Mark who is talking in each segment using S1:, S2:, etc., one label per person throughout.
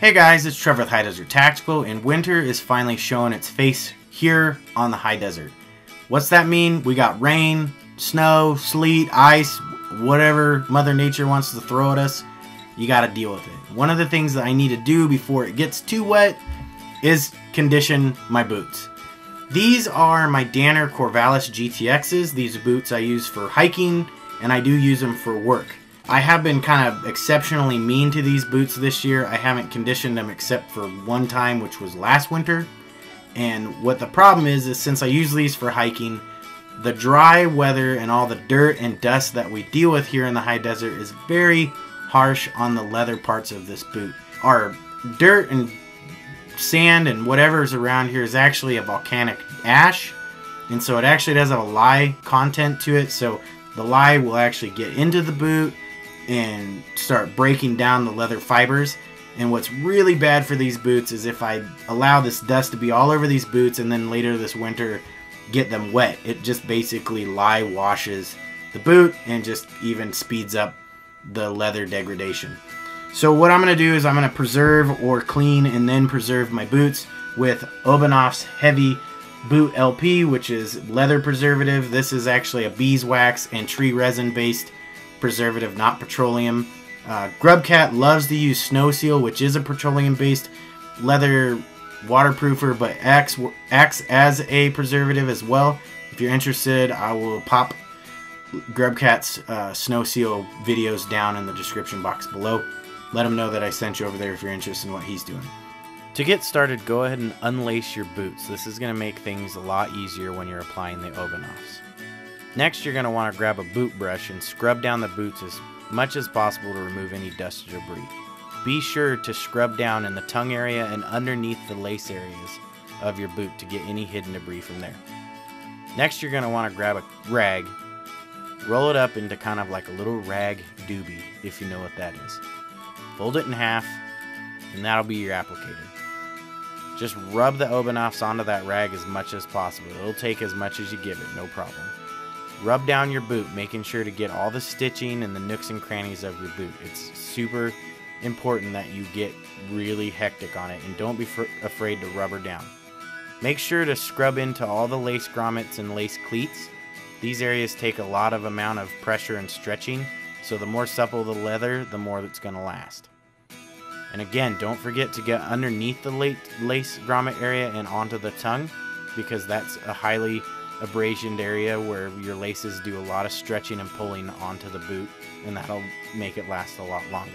S1: Hey guys, it's Trevor with High Desert Tactical, and winter is finally showing its face here on the high desert. What's that mean? We got rain, snow, sleet, ice, whatever Mother Nature wants to throw at us. You got to deal with it. One of the things that I need to do before it gets too wet is condition my boots. These are my Danner Corvallis GTXs. These boots I use for hiking, and I do use them for work. I have been kind of exceptionally mean to these boots this year. I haven't conditioned them except for one time, which was last winter. And what the problem is, is since I use these for hiking, the dry weather and all the dirt and dust that we deal with here in the high desert is very harsh on the leather parts of this boot. Our dirt and sand and whatever's around here is actually a volcanic ash. And so it actually does have a lye content to it. So the lye will actually get into the boot and start breaking down the leather fibers. And what's really bad for these boots is if I allow this dust to be all over these boots and then later this winter get them wet, it just basically lye washes the boot and just even speeds up the leather degradation. So what I'm going to do is I'm going to preserve or clean and then preserve my boots with Obenauf's Heavy Boot LP, which is leather preservative. This is actually a beeswax and tree resin based preservative, not petroleum. Uh, Grubkat loves to use Sno-Seal, which is a petroleum-based leather waterproofer, but acts, acts as a preservative as well. If you're interested, I will pop Grubkat's uh, Sno-Seal videos down in the description box below. Let him know that I sent you over there if you're interested in what he's doing. To get started, go ahead and unlace your boots. This is going to make things a lot easier when you're applying the Obenaufs. Next, you're going to want to grab a boot brush and scrub down the boots as much as possible to remove any dust or debris. Be sure to scrub down in the tongue area and underneath the lace areas of your boot to get any hidden debris from there. Next, you're going to want to grab a rag, roll it up into kind of like a little rag doobie, if you know what that is. Fold it in half, and that'll be your applicator. Just rub the Obenaufs onto that rag as much as possible. It'll take as much as you give it, no problem. Rub down your boot, making sure to get all the stitching and the nooks and crannies of your boot. It's super important that you get really hectic on it and don't be afraid to rubber down. Make sure to scrub into all the lace grommets and lace cleats. These areas take a lot of amount of pressure and stretching, so the more supple the leather, the more it's going to last. And again, don't forget to get underneath the lace grommet area and onto the tongue because that's a highly abrasioned area where your laces do a lot of stretching and pulling onto the boot, and that'll make it last a lot longer.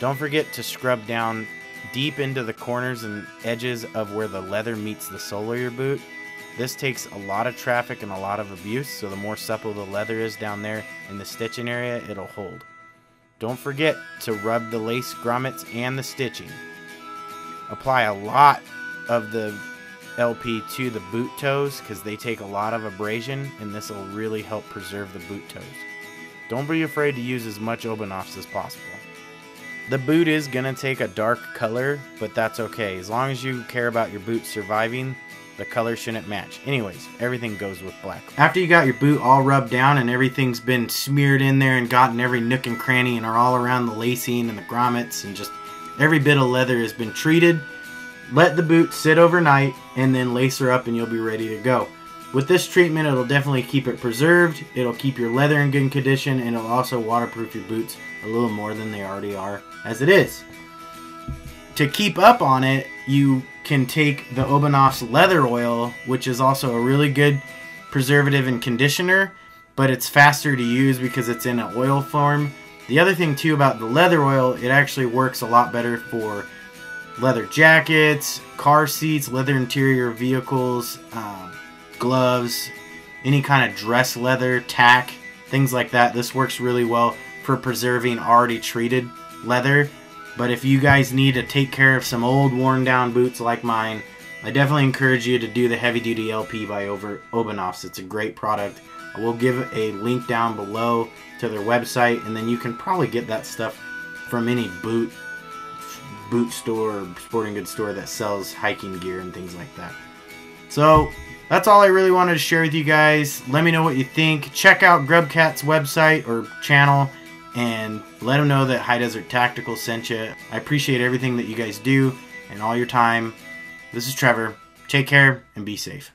S1: Don't forget to scrub down deep into the corners and edges of where the leather meets the sole of your boot. This takes a lot of traffic and a lot of abuse, so the more supple the leather is down there in the stitching area, it'll hold. Don't forget to rub the lace grommets and the stitching. Apply a lot of the LP to the boot toes because they take a lot of abrasion and this will really help preserve the boot toes. Don't be afraid to use as much Obenaufs as possible. The boot is going to take a dark color, but that's okay. As long as you care about your boot surviving, the color shouldn't match. Anyways, everything goes with black. After you got your boot all rubbed down and everything's been smeared in there and gotten every nook and cranny and are all around the lacing and the grommets and just every bit of leather has been treated, let the boot sit overnight and then lace her up and you'll be ready to go. With this treatment, it'll definitely keep it preserved, it'll keep your leather in good condition, and it'll also waterproof your boots a little more than they already are as it is. To keep up on it, you can take the Obenauf's leather oil, which is also a really good preservative and conditioner, but it's faster to use because it's in an oil form. The other thing too about the leather oil, it actually works a lot better for leather jackets, car seats, leather interior vehicles, um, gloves, any kind of dress leather, tack, things like that. This works really well for preserving already treated leather. But if you guys need to take care of some old worn down boots like mine, I definitely encourage you to do the heavy duty LP by Over Obenaufs. It's a great product. I will give a link down below to their website, and then you can probably get that stuff from any boot boot store or sporting goods store that sells hiking gear and things like that. So that's all I really wanted to share with you guys. Let me know what you think. Check out Grubkat's website or channel and let them know that High Desert Tactical sent you. I appreciate everything that you guys do and all your time. This is Trevor. Take care and be safe.